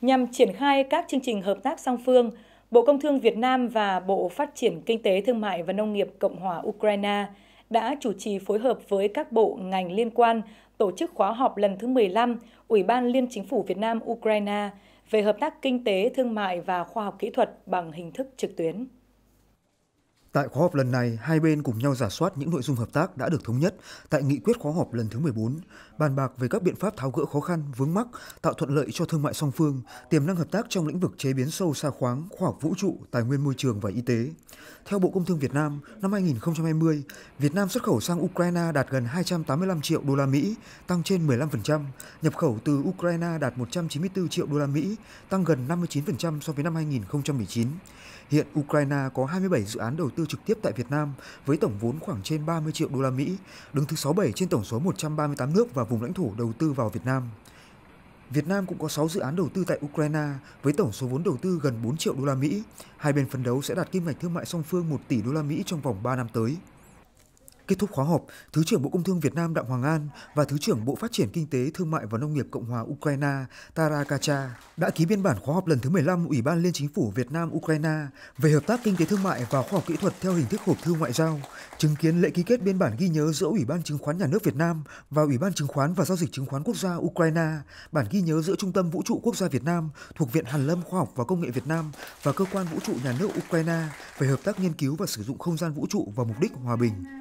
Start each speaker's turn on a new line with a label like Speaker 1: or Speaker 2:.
Speaker 1: Nhằm triển khai các chương trình hợp tác song phương, Bộ Công Thương Việt Nam và Bộ Phát triển Kinh tế Thương mại và Nông nghiệp Cộng hòa Ukraine đã chủ trì phối hợp với các bộ ngành liên quan tổ chức khóa họp lần thứ 15 Ủy ban Liên Chính phủ Việt Nam Ukraine về hợp tác kinh tế, thương mại và khoa học kỹ thuật bằng hình thức trực tuyến.
Speaker 2: Tại khóa họp lần này, hai bên cùng nhau giả soát những nội dung hợp tác đã được thống nhất tại nghị quyết khóa họp lần thứ 14, bàn bạc về các biện pháp tháo gỡ khó khăn, vướng mắc, tạo thuận lợi cho thương mại song phương, tiềm năng hợp tác trong lĩnh vực chế biến sâu sa khoáng, khoa học vũ trụ, tài nguyên môi trường và y tế. Theo Bộ Công Thương Việt Nam, năm 2020, Việt Nam xuất khẩu sang Ukraine đạt gần 285 triệu đô la Mỹ, tăng trên 15%, nhập khẩu từ Ukraine đạt 194 triệu đô la Mỹ, tăng gần 59% so với năm 2019. Hiện Ukraine có 27 dự án đầu tư trực tiếp tại Việt Nam với tổng vốn khoảng trên 30 triệu đô la Mỹ, đứng thứ 67 trên tổng số 138 nước và vùng lãnh thổ đầu tư vào Việt Nam. Việt Nam cũng có 6 dự án đầu tư tại Ukraine với tổng số vốn đầu tư gần 4 triệu đô la Mỹ. Hai bên phấn đấu sẽ đạt kim ngạch thương mại song phương 1 tỷ đô la Mỹ trong vòng 3 năm tới. Kết thúc khóa họp, Thứ trưởng Bộ Công Thương Việt Nam Đặng Hoàng An và Thứ trưởng Bộ Phát triển Kinh tế, Thương mại và Nông nghiệp Cộng hòa Ukraine Tara Kacha đã ký biên bản khóa họp lần thứ 15 Ủy ban Liên Chính phủ Việt Nam Ukraine về hợp tác kinh tế thương mại và khoa học kỹ thuật theo hình thức hộp thư ngoại giao, chứng kiến lễ ký kết biên bản ghi nhớ giữa Ủy ban Chứng khoán Nhà nước Việt Nam và Ủy ban Chứng khoán và Giao dịch Chứng khoán Quốc gia Ukraine, bản ghi nhớ giữa Trung tâm Vũ trụ Quốc gia Việt Nam thuộc Viện Hàn lâm Khoa học và Công nghệ Việt Nam và Cơ quan Vũ trụ Nhà nước Ukraine về hợp tác nghiên cứu và sử dụng không gian vũ trụ vào mục đích hòa bình.